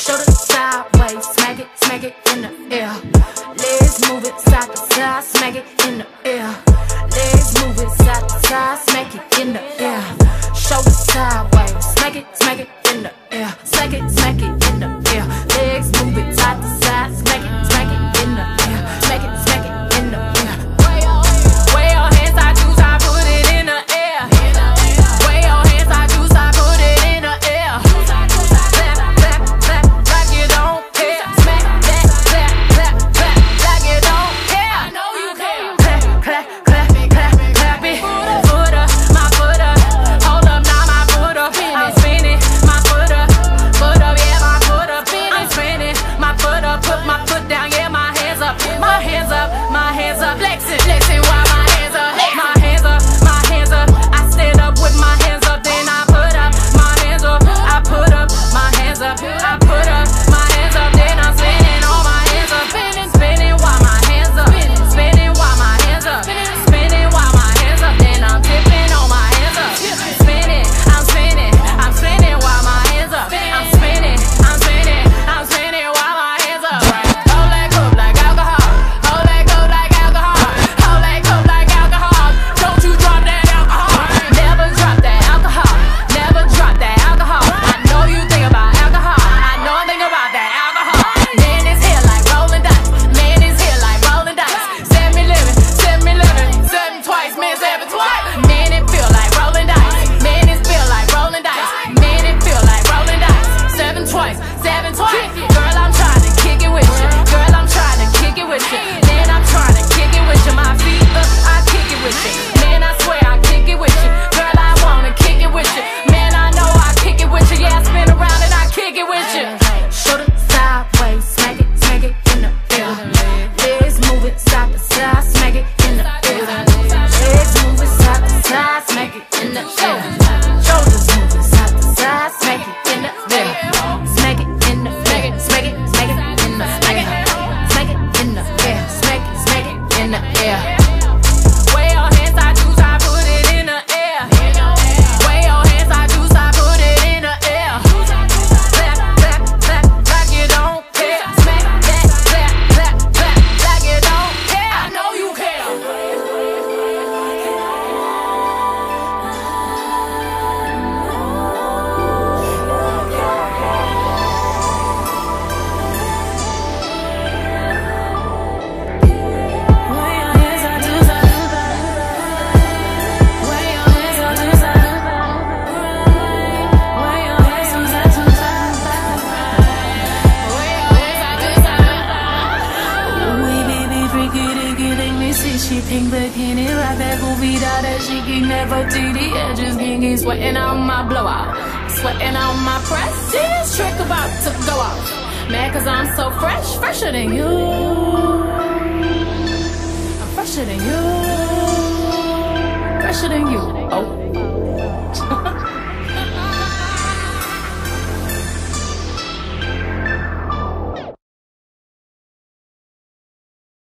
shoulder sideways, smack it, smack it in the air. Legs move it side to side, smack it in the air. Legs move it side to side, smack it in the air. Shoulder sideways, smack it, smack it in the air. Smack it, smack it. in the air. bikini right there, goofy that she can never TD edges, gingy sweating out my blowout, sweating out my prestige, trick about to go out. Mad cause I'm so fresh, fresher than you. I'm fresher than you, fresher than you. Oh.